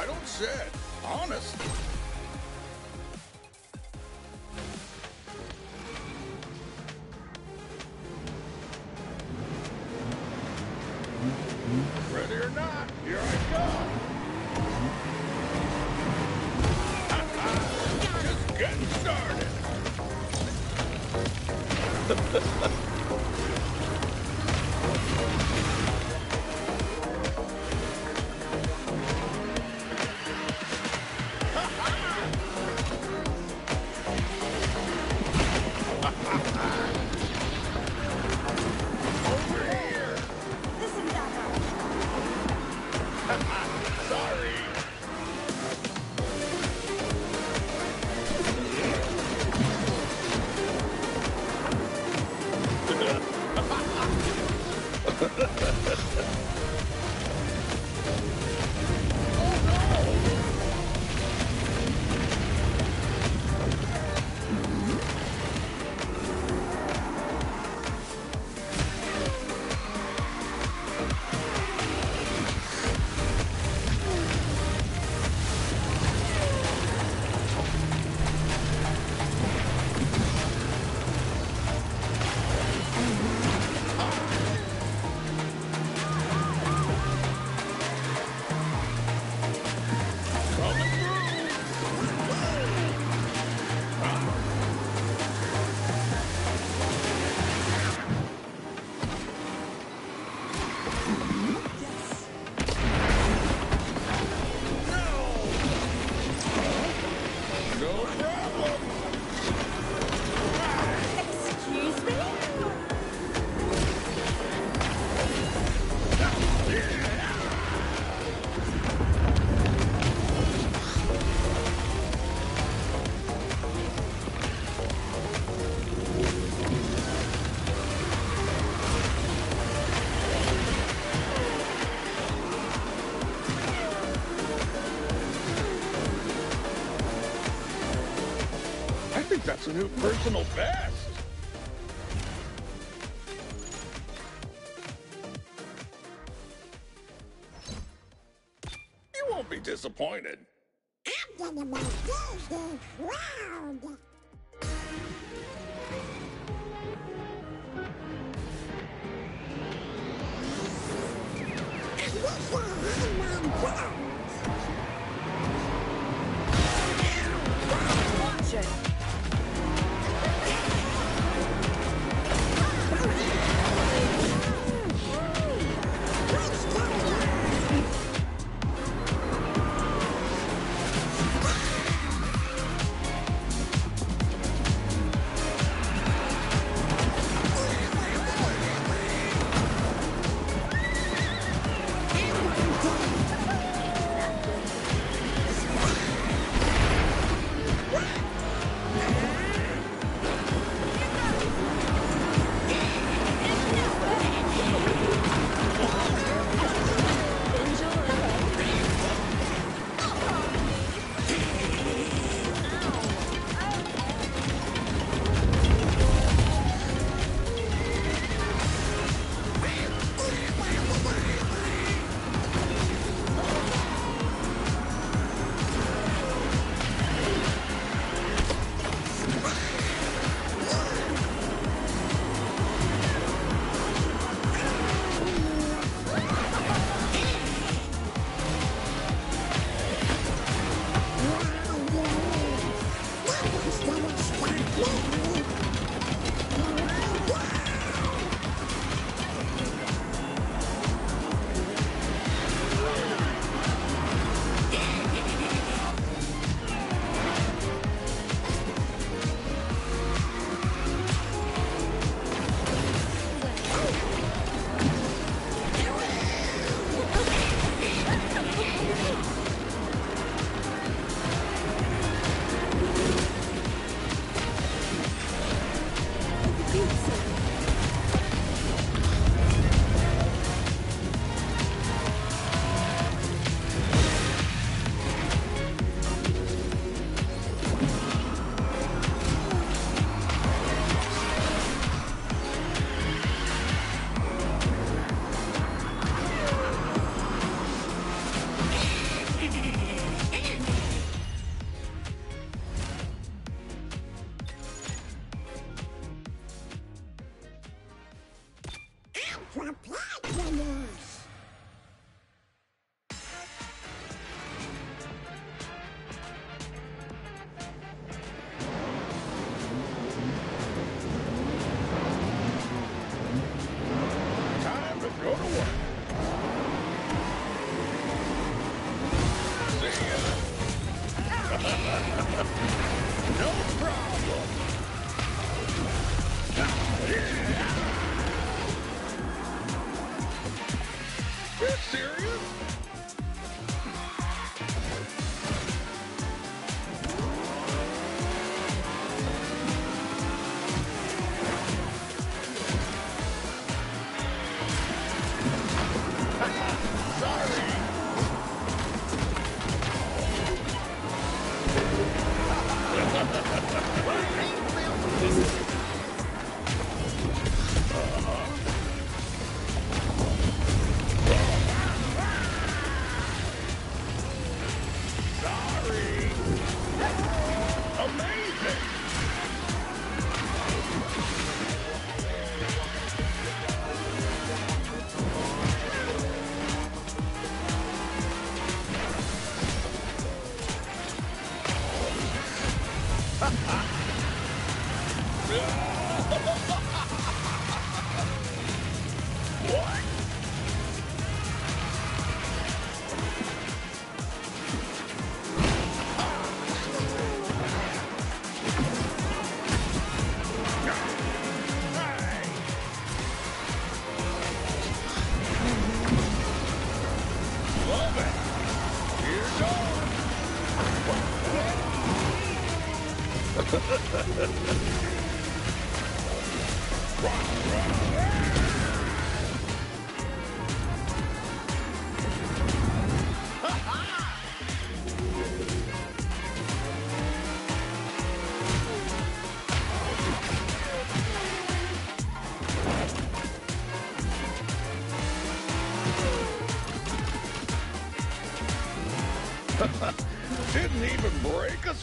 I don't say it. Honest. That's a new personal best. no problem. Yeah.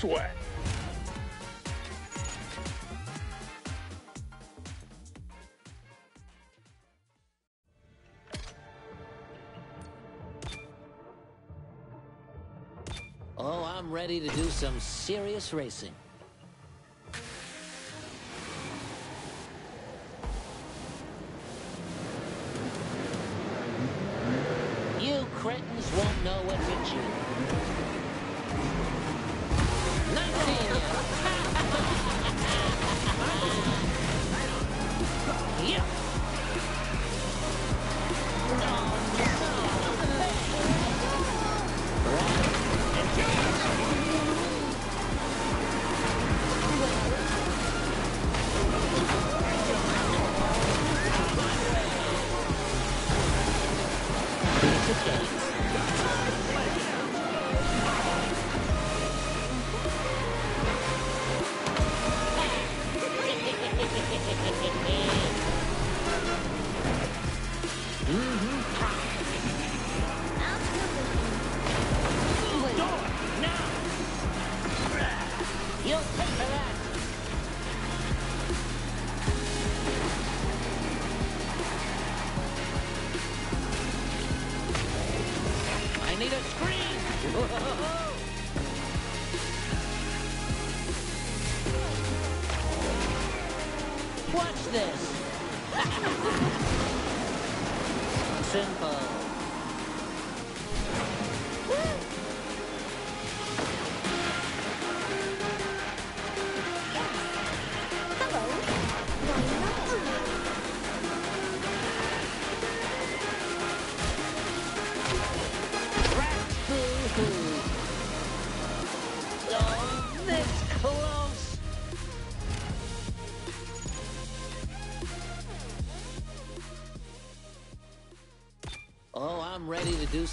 way. Oh, I'm ready to do some serious racing.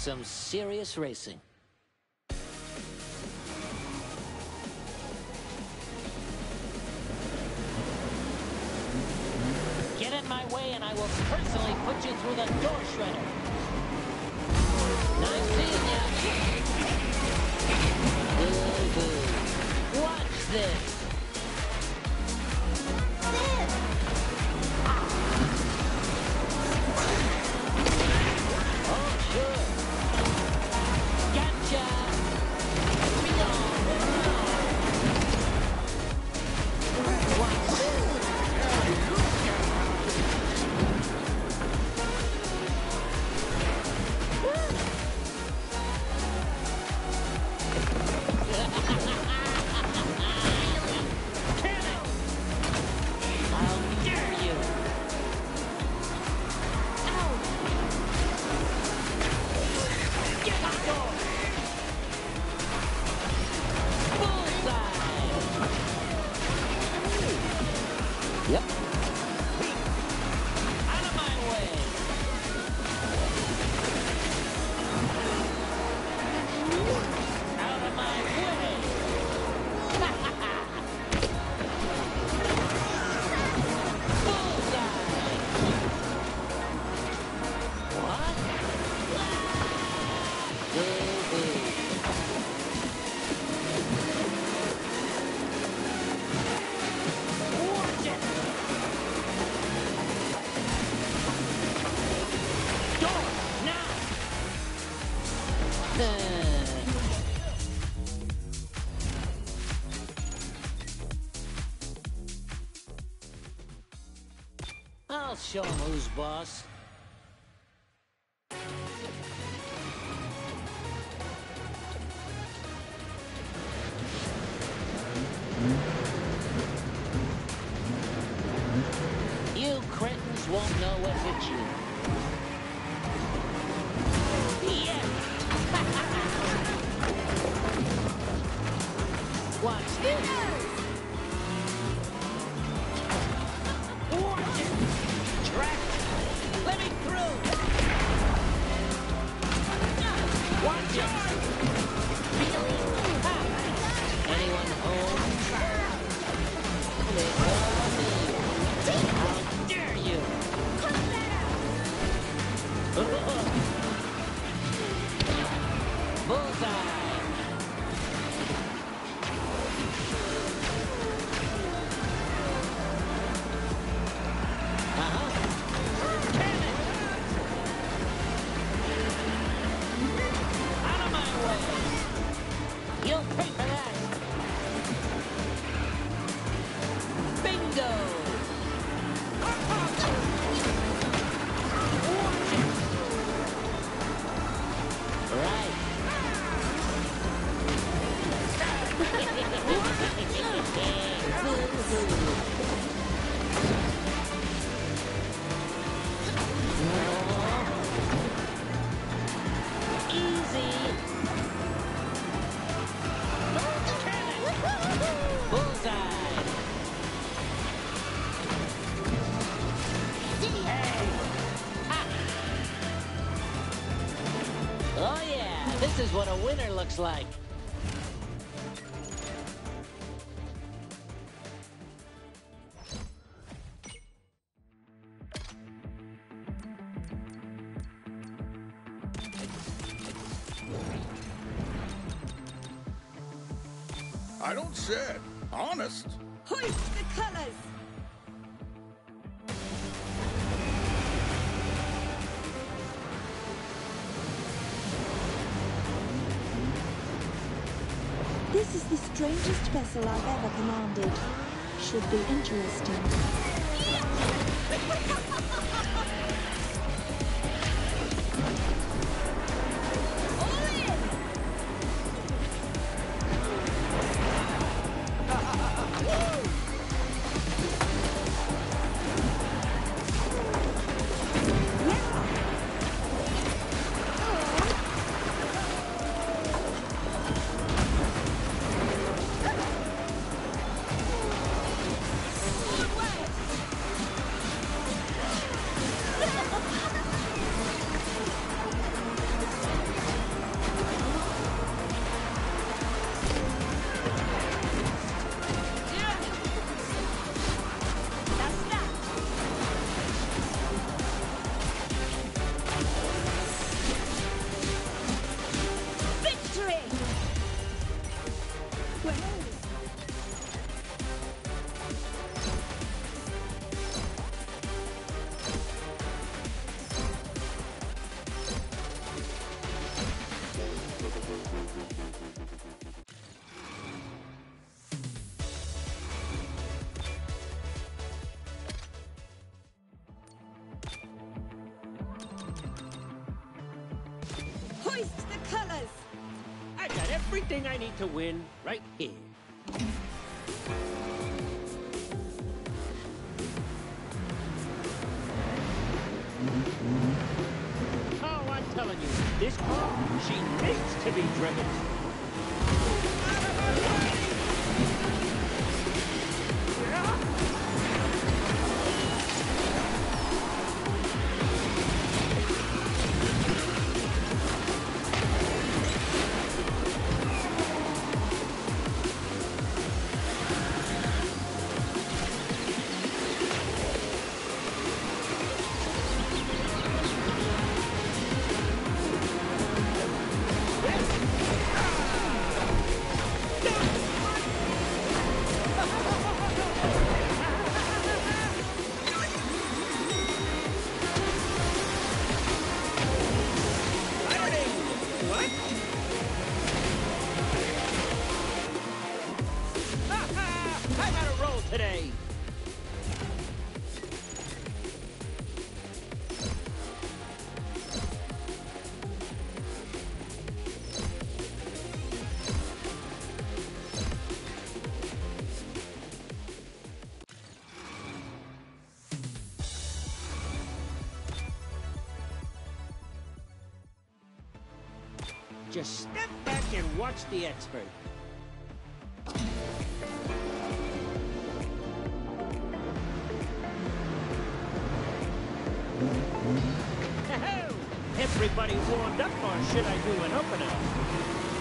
some serious racing. Show him who's boss. You cretins won't know what hit you. Watch this. Looks like. Vessel I've ever commanded. Should be interesting. I need to win right here. Oh, I'm telling you, This car, she needs to be driven. Just step back and watch the expert. Everybody warmed up, or should I do an opener?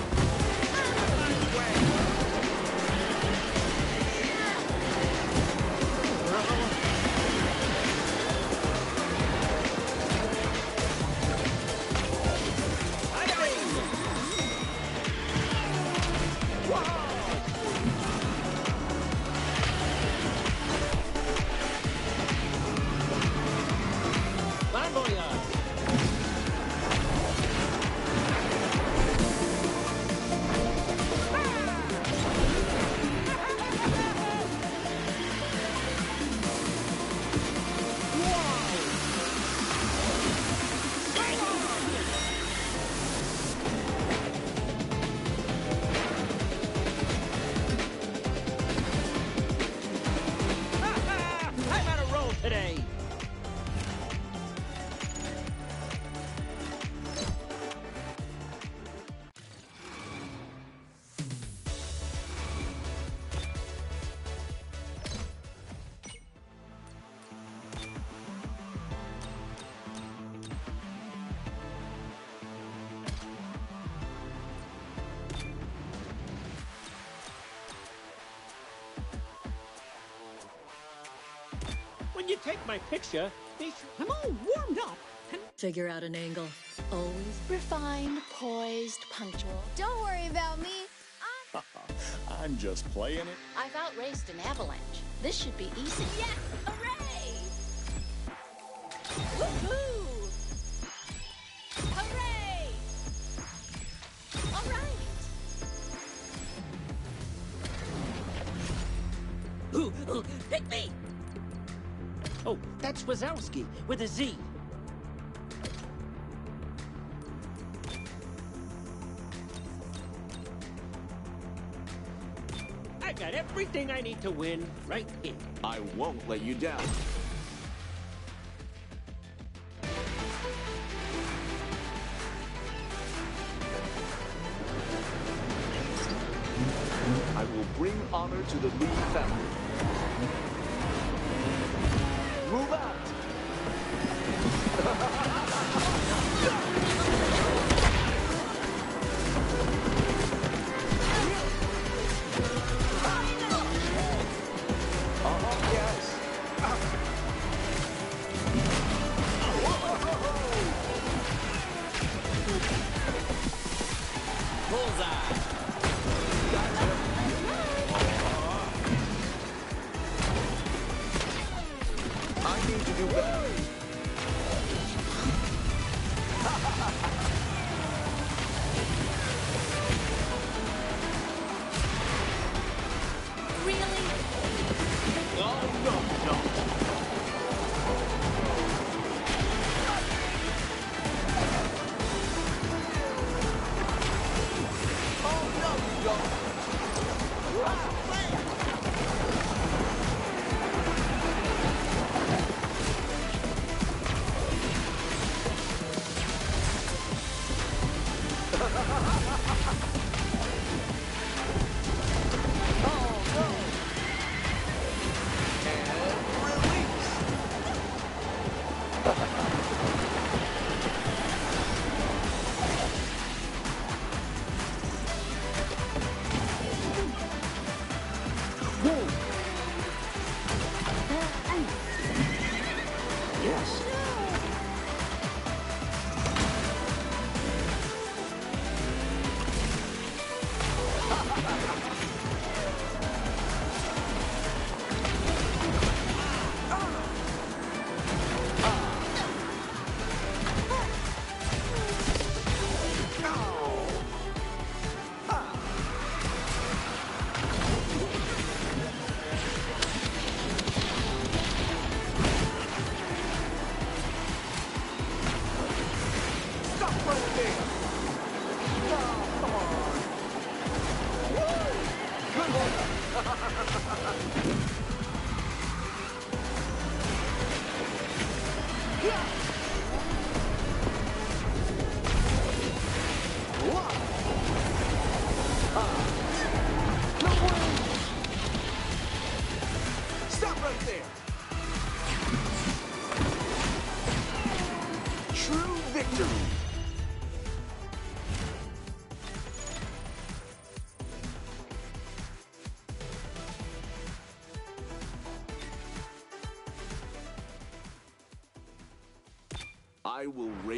When you take my picture, be sure... I'm all warmed up. And Figure out an angle. Always refined, poised, punctual. Don't worry about me. I'm just playing it. I've outraced an avalanche. This should be easy. Yes! With a Z. I got everything I need to win right here. I won't let you down. I will bring honor to the Lee family. Move out!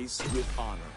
With honor.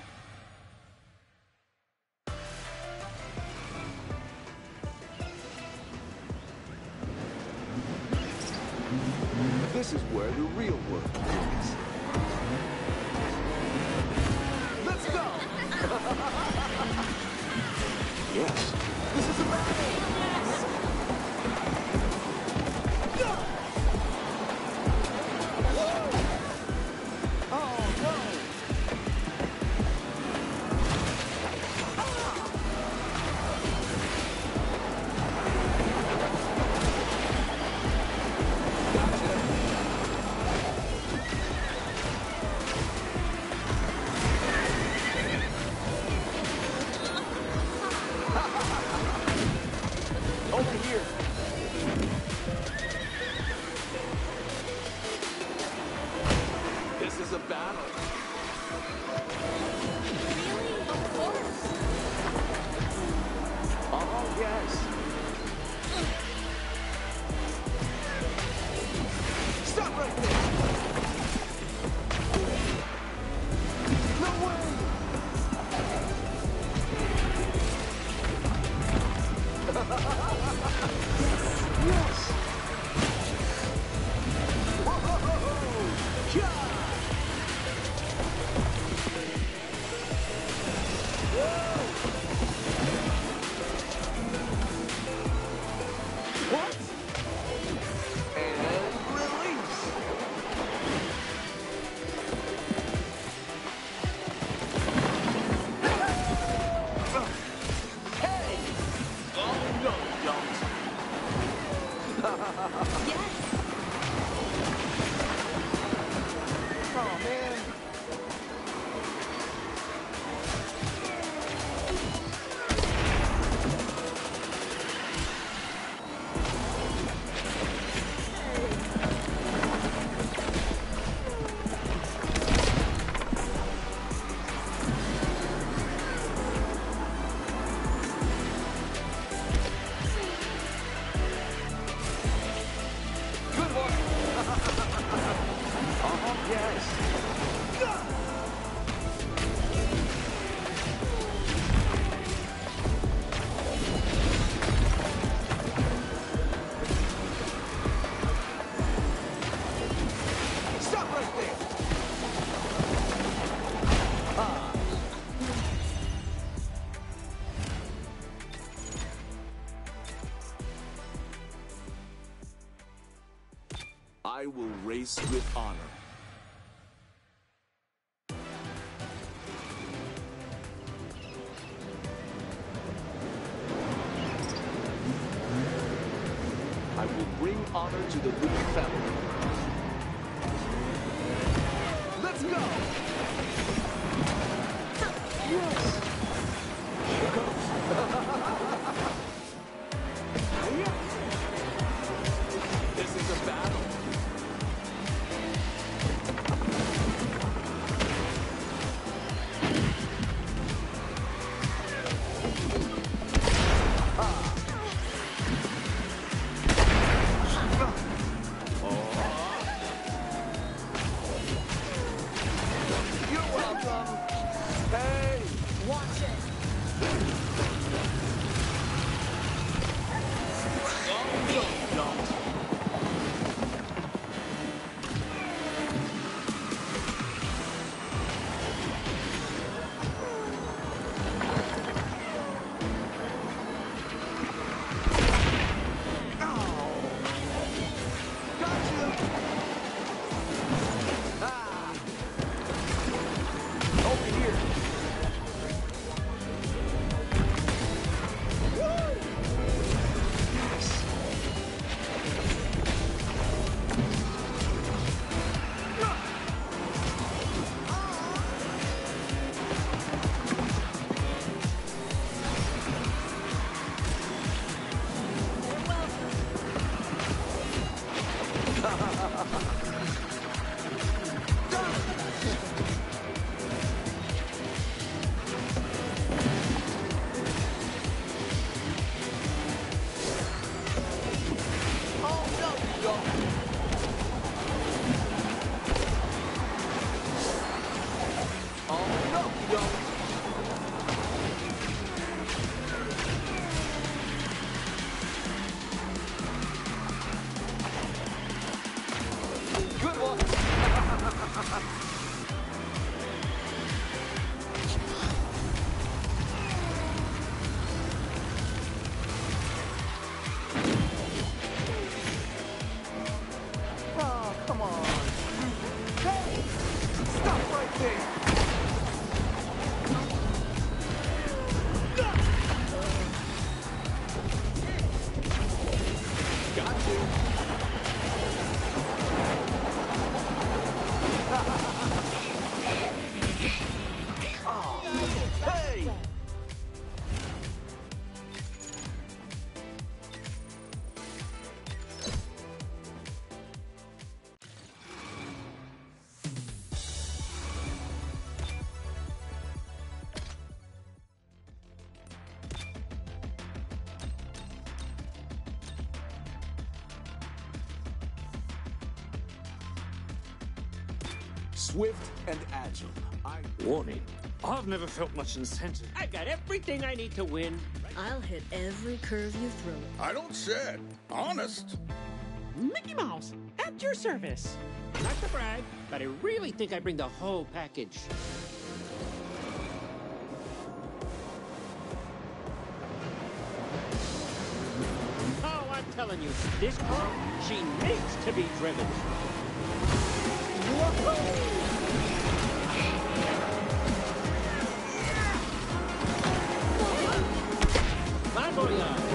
I will race with honor. Swift and agile. I Warning. I've never felt much incentive. I got everything I need to win. I'll hit every curve you throw. I don't shed. Honest. Mickey Mouse, at your service. Not to brag, but I really think I bring the whole package. Oh, I'm telling you, this car, she needs to be driven. My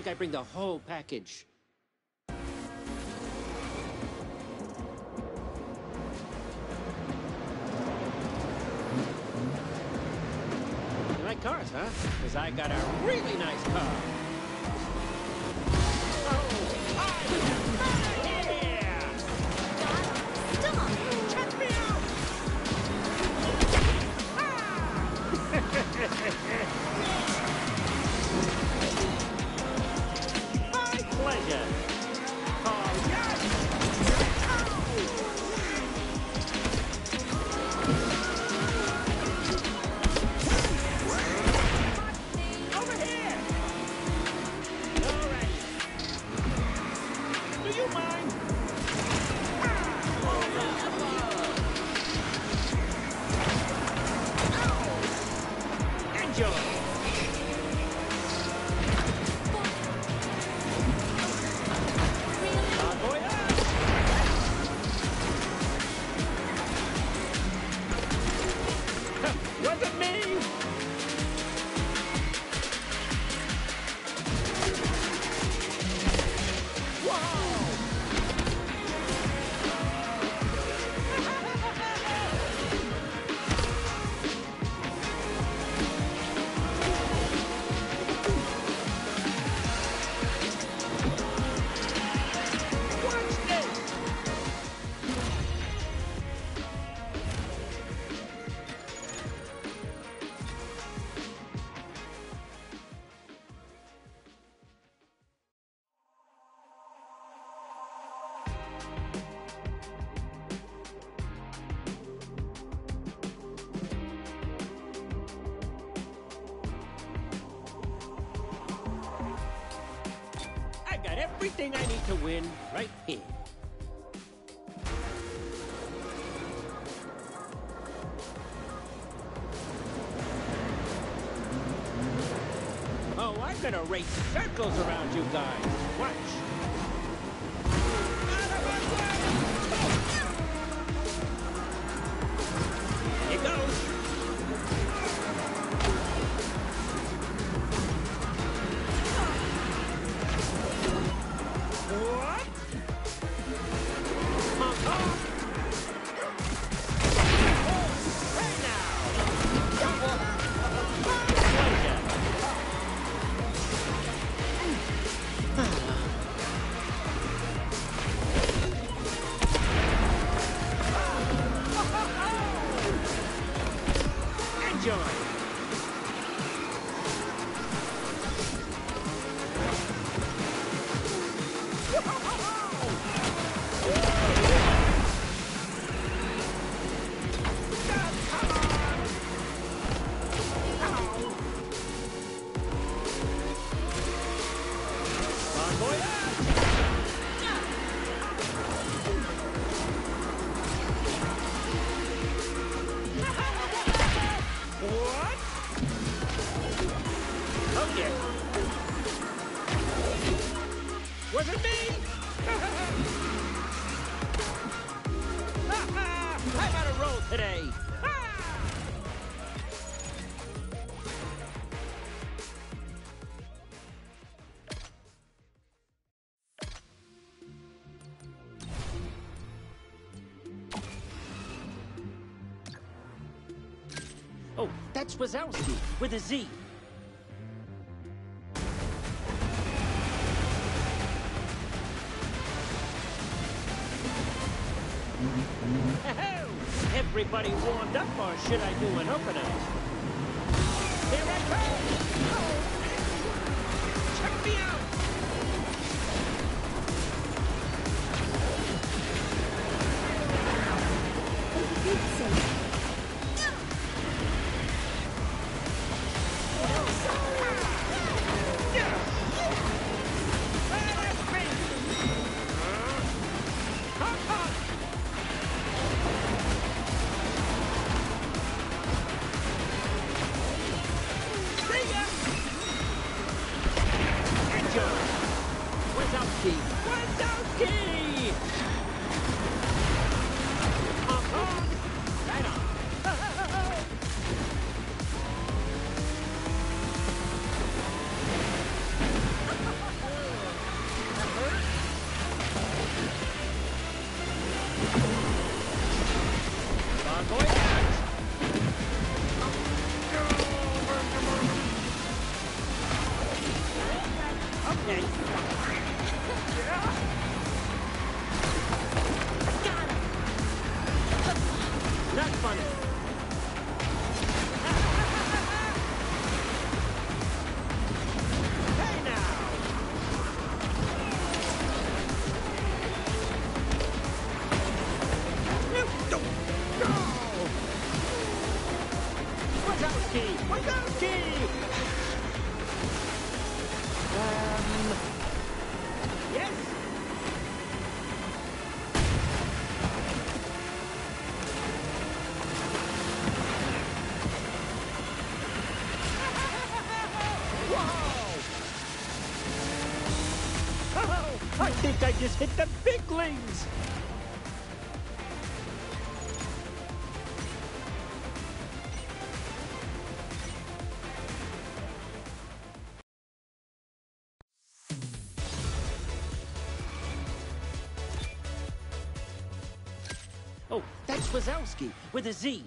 think I bring the whole package. You like cars, huh? Because I got a really nice car. Everything I need to win right here. Oh, I'm gonna race circles around you guys. Watch. Enjoy. Wazowski with a Z. Everybody warmed up, or should I do an opener? Here I come! Check me out! For Pete's just hit the big leagues! Oh, that's Wazowski with a Z.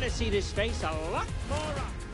You're gonna see this face a lot more.